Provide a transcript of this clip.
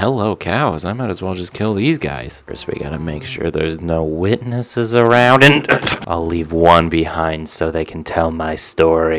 Hello, cows. I might as well just kill these guys. First, we gotta make sure there's no witnesses around, and I'll leave one behind so they can tell my story.